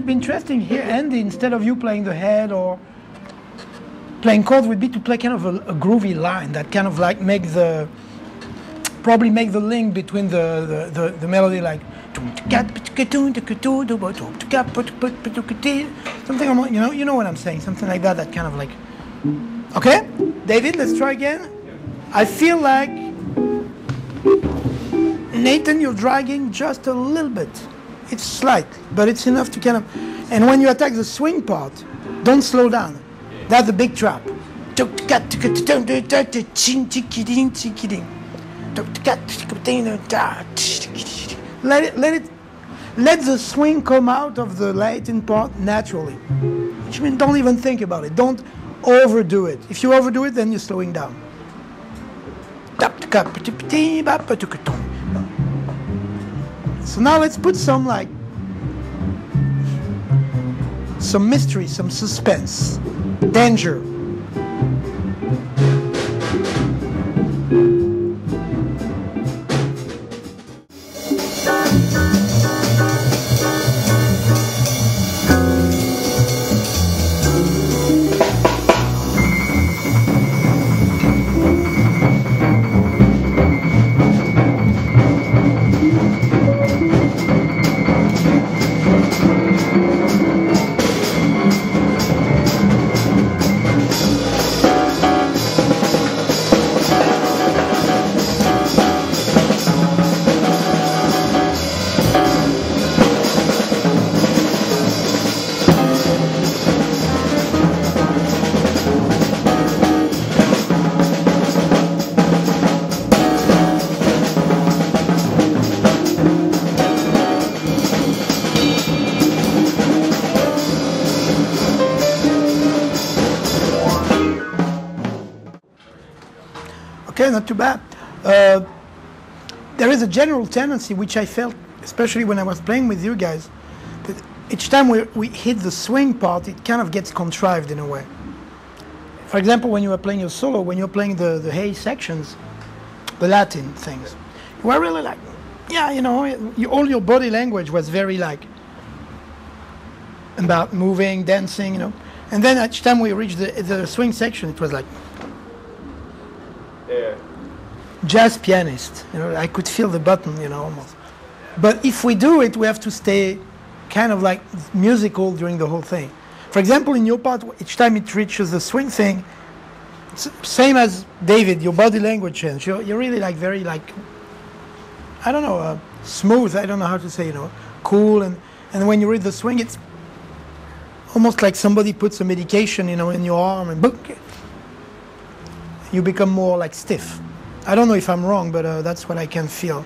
trend instead of you playing the head or playing chords would be to play kind of a, a groovy line that kind of like make the probably make the link between the, the, the, the melody like something you know you know what I'm saying something like that that kind of like okay? David let's try again. I feel like Nathan you're dragging just a little bit it's slight but it's enough to kind of and when you attack the swing part don't slow down that's the big trap let it, let it, let the swing come out of the Latin part naturally. Which means don't even think about it. Don't overdo it. If you overdo it, then you're slowing down. So now let's put some like some mystery, some suspense, danger. Okay, not too bad. Uh, there is a general tendency, which I felt, especially when I was playing with you guys, that each time we, we hit the swing part, it kind of gets contrived in a way. For example, when you are playing your solo, when you're playing the, the A sections, the Latin things, you were really like, yeah, you know, you, all your body language was very like about moving, dancing, you know. And then each time we reached the, the swing section, it was like, Yeah. jazz pianist. You know, I could feel the button, you know, almost. But if we do it, we have to stay kind of like musical during the whole thing. For example, in your part, each time it reaches the swing thing, it's same as David, your body language change. You're, you're really like very like, I don't know, uh, smooth. I don't know how to say, you know, cool. And, and when you read the swing, it's almost like somebody puts a medication, you know, in your arm and book, you become more like stiff. I don't know if I'm wrong, but uh, that's what I can feel.